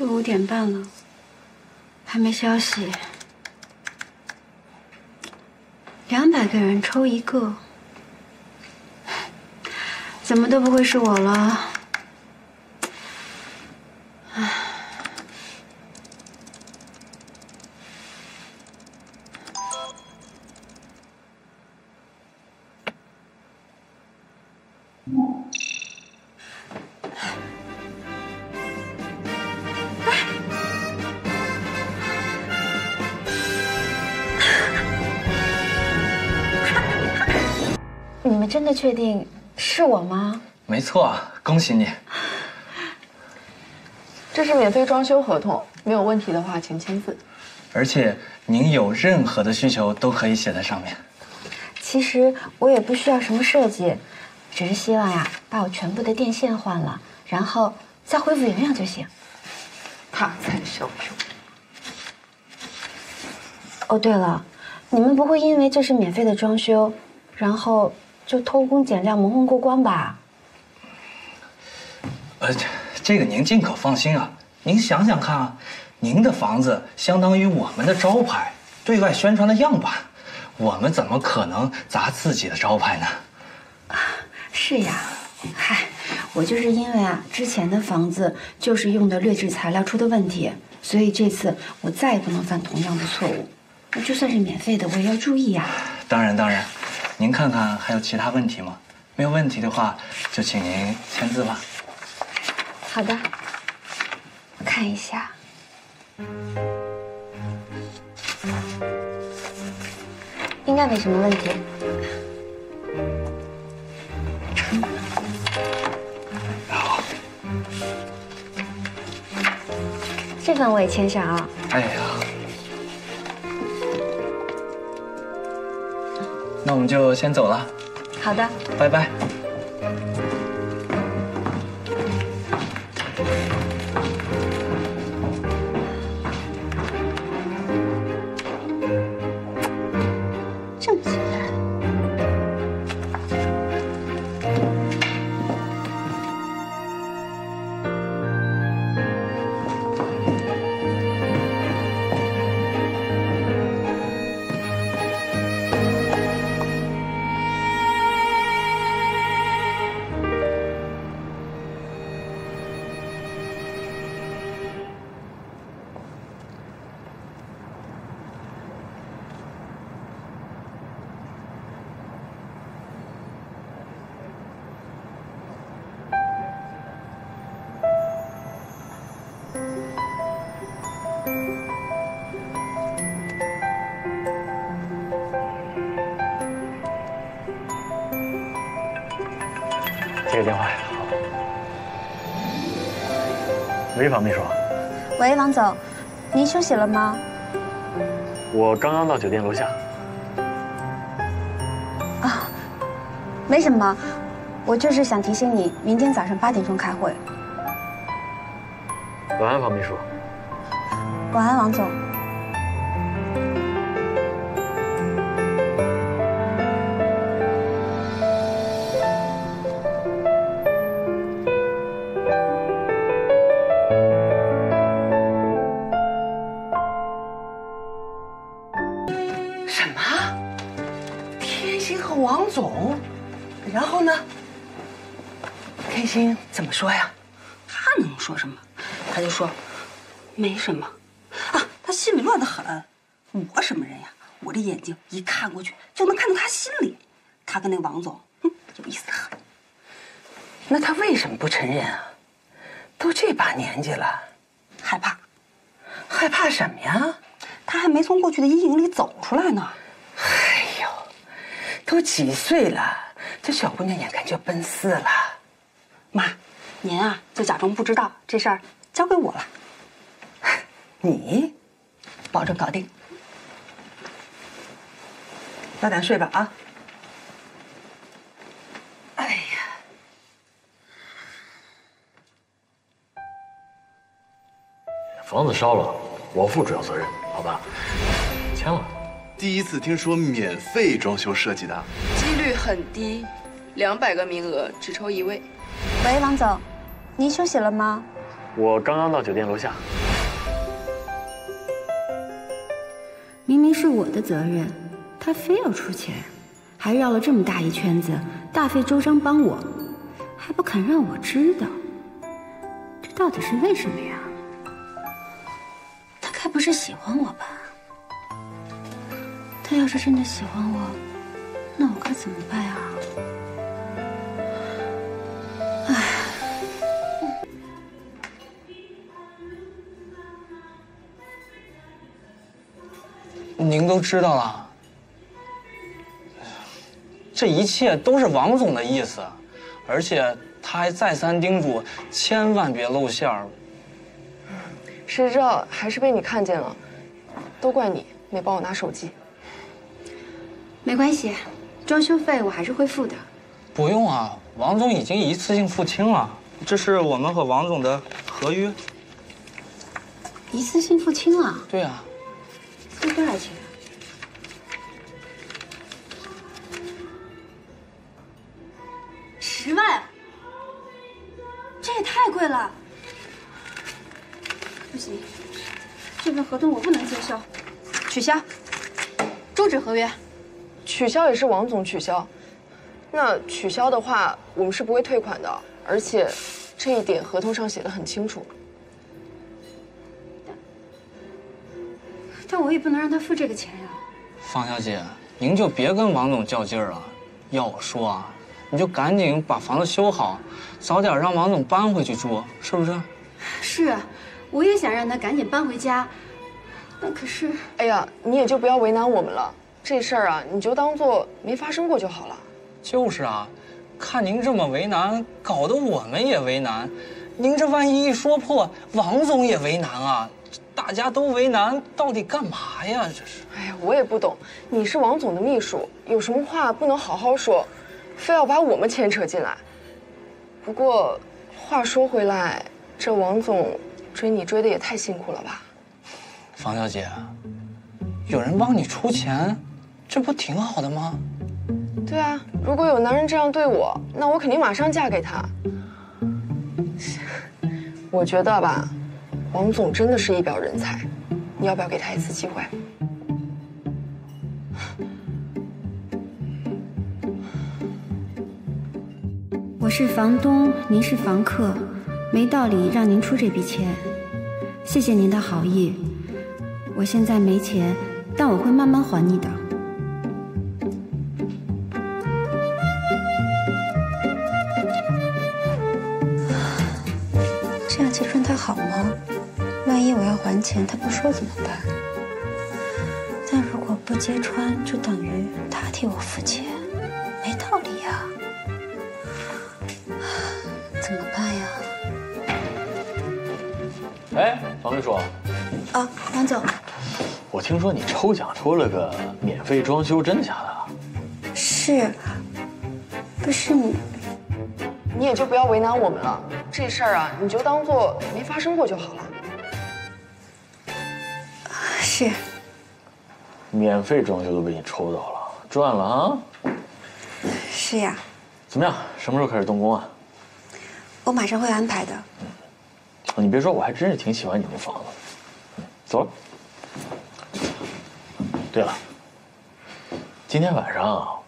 都五点半了，还没消息。两百个人抽一个，怎么都不会是我了。你们真的确定是我吗？没错，恭喜你。这是免费装修合同，没有问题的话请签字。而且您有任何的需求都可以写在上面。其实我也不需要什么设计，只是希望呀，把我全部的电线换了，然后再恢复原样就行。他才小用。哦，对了，你们不会因为这是免费的装修，然后就偷工减料蒙混过关吧？呃，这个您尽可放心啊。您想想看啊，您的房子相当于我们的招牌，对外宣传的样板，我们怎么可能砸自己的招牌呢？啊是呀，嗨，我就是因为啊，之前的房子就是用的劣质材料出的问题，所以这次我再也不能犯同样的错误。那就算是免费的，我也要注意呀。当然当然，您看看还有其他问题吗？没有问题的话，就请您签字吧。好的，我看一下。应该没什么问题。好，这份我也签上啊。哎呀，那我们就先走了，好的。拜拜。接个电话。喂，王秘书，喂，王总，您休息了吗？我刚刚到酒店楼下。啊，没什么，我就是想提醒你，明天早上八点钟开会。晚安，王秘书。晚安，王总。然后呢？天心怎么说呀？他能说什么？他就说没什么啊，他心里乱得很。我什么人呀？我这眼睛一看过去就能看到他心里。他跟那王总，哼，有意思得很。那他为什么不承认啊？都这把年纪了，害怕，害怕什么呀？他还没从过去的阴影里走出来呢。哎呦，都几岁了，这小姑娘眼看就要奔四了。妈，您啊就假装不知道这事儿，交给我了。你，保证搞定。早点睡吧啊！哎呀，房子烧了，我负主要责任，好吧？签了。第一次听说免费装修设计的，几率很低，两百个名额只抽一位。喂，王总，您休息了吗？我刚刚到酒店楼下。明明是我的责任，他非要出钱，还绕了这么大一圈子，大费周章帮我，还不肯让我知道，这到底是为什么呀？他该不是喜欢我吧？他要是真的喜欢我，那我该怎么办呀？您都知道了，这一切都是王总的意思，而且他还再三叮嘱，千万别露馅儿。谁知道还是被你看见了，都怪你没帮我拿手机。没关系，装修费我还是会付的。不用啊，王总已经一次性付清了，这是我们和王总的合约。一次性付清了，对啊，付多少钱？十万，这也太贵了。不行，这份合同我不能接受，取消，终止合约。取消也是王总取消，那取消的话，我们是不会退款的，而且这一点合同上写的很清楚。但我也不能让他付这个钱呀。方小姐，您就别跟王总较劲儿了。要我说啊，你就赶紧把房子修好，早点让王总搬回去住，是不是？是，我也想让他赶紧搬回家，那可是，哎呀，你也就不要为难我们了。这事儿啊，你就当做没发生过就好了。就是啊，看您这么为难，搞得我们也为难。您这万一一说破，王总也为难啊，大家都为难，到底干嘛呀？这是。哎呀，我也不懂，你是王总的秘书，有什么话不能好好说，非要把我们牵扯进来。不过，话说回来，这王总追你追的也太辛苦了吧？方小姐，有人帮你出钱，这不挺好的吗？对啊，如果有男人这样对我，那我肯定马上嫁给他。我觉得吧，王总真的是一表人才，你要不要给他一次机会？我是房东，您是房客，没道理让您出这笔钱。谢谢您的好意，我现在没钱，但我会慢慢还你的。好吗？万一我要还钱，他不说怎么办？但如果不揭穿，就等于他替我付钱，没道理呀、怎么办呀？哎，王秘书，啊，王总，我听说你抽奖抽了个免费装修，真的假的？是，不是你？你也就不要为难我们了。这事儿啊，你就当做没发生过就好了。是，免费装修都被你抽到了，赚了啊！是呀，怎么样？什么时候开始动工啊？我马上会安排的。你别说，我还真是挺喜欢你那房子。嗯走了。对了，今天晚上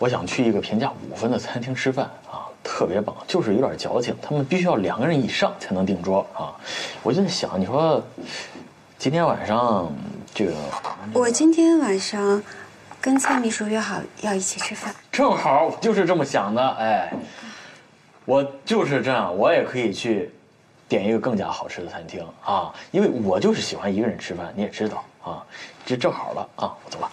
我想去一个评价五分的餐厅吃饭啊，特别棒，就是有点矫情，他们必须要两个人以上才能订桌啊。我就在想，你说今天晚上这个我今天晚上跟蔡秘书约好要一起吃饭。正好我就是这么想的，哎，我就是这样，我也可以去点一个更加好吃的餐厅啊，因为我就是喜欢一个人吃饭，你也知道啊，这正好了啊，我走了。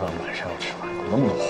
吃饭，晚上要吃饭，有那么多